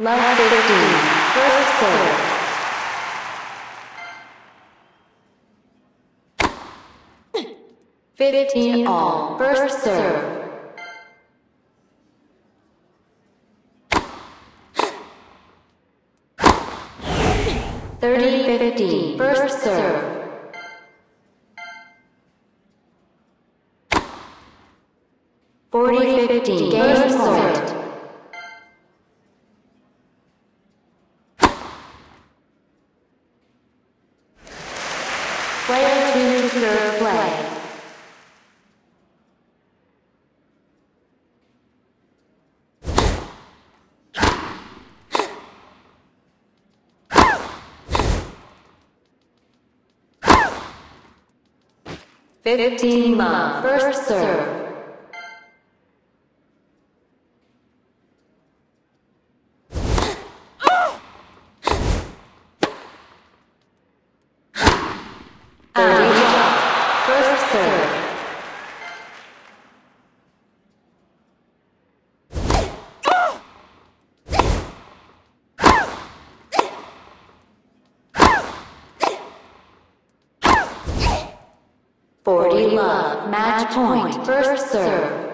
Love 15. First serve. Fifteen all. First serve. Thirty fifteen. First serve. Forty fifteen. Game point. Two play. Fifteen. First serve. 40 love, match point, first serve.